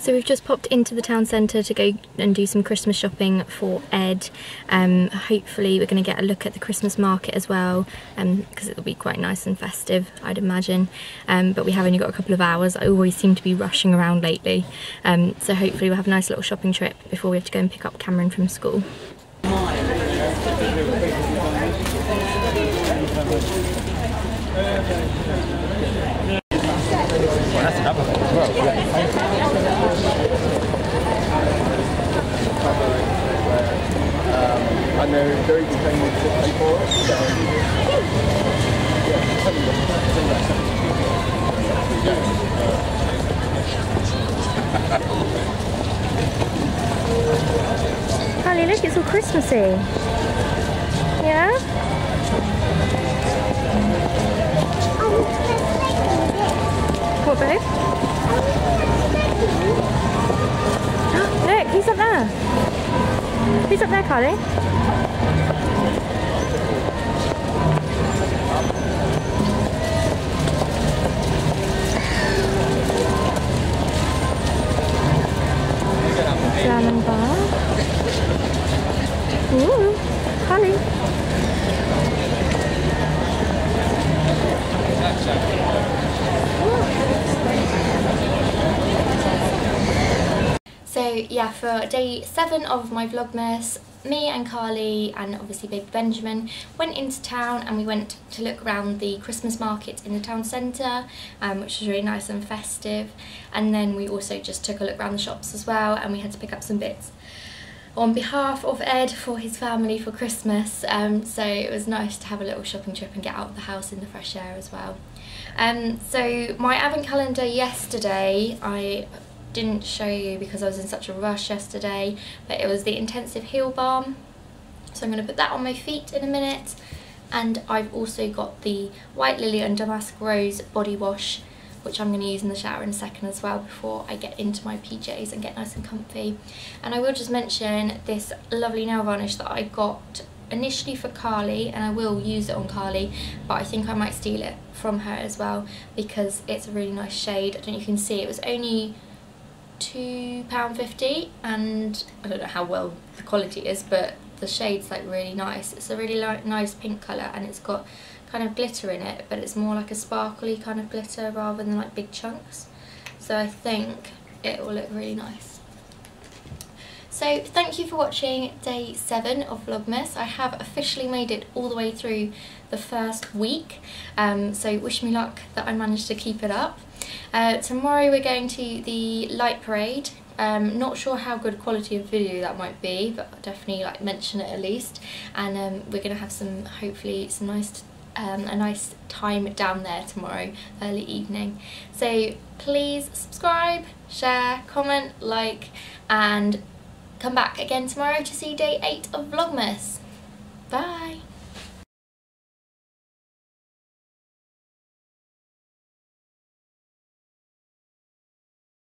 So we've just popped into the town centre to go and do some Christmas shopping for Ed. Um, hopefully we're going to get a look at the Christmas market as well because um, it'll be quite nice and festive I'd imagine. Um, but we have only got a couple of hours. I always seem to be rushing around lately. Um, so hopefully we'll have a nice little shopping trip before we have to go and pick up Cameron from school. And they're very dependent to pay for it. So, yeah, Holly, look, it's all Christmassy. Yeah? Who's up there, Carly? Bar. Ooh, Carly. So yeah, for day seven of my Vlogmas, me and Carly and obviously baby Benjamin went into town and we went to look around the Christmas market in the town centre, um, which was really nice and festive. And then we also just took a look around the shops as well and we had to pick up some bits on behalf of Ed for his family for Christmas. Um, so it was nice to have a little shopping trip and get out of the house in the fresh air as well. Um, so my advent calendar yesterday, I didn't show you because I was in such a rush yesterday, but it was the Intensive heel Balm. So I'm going to put that on my feet in a minute. And I've also got the White Lily and Damask Rose Body Wash, which I'm going to use in the shower in a second as well before I get into my PJs and get nice and comfy. And I will just mention this lovely nail varnish that I got initially for Carly and I will use it on Carly but I think I might steal it from her as well because it's a really nice shade. I don't know if you can see it was only £2.50 and I don't know how well the quality is but the shade's like really nice. It's a really nice pink colour and it's got kind of glitter in it but it's more like a sparkly kind of glitter rather than like big chunks. So I think it will look really nice. So thank you for watching day 7 of Vlogmas. I have officially made it all the way through the first week um, so wish me luck that I managed to keep it up. Uh, tomorrow we're going to the light parade. Um, not sure how good quality of video that might be, but definitely like mention it at least. And um, we're going to have some, hopefully, some nice, um, a nice time down there tomorrow, early evening. So please subscribe, share, comment, like, and come back again tomorrow to see day 8 of Vlogmas.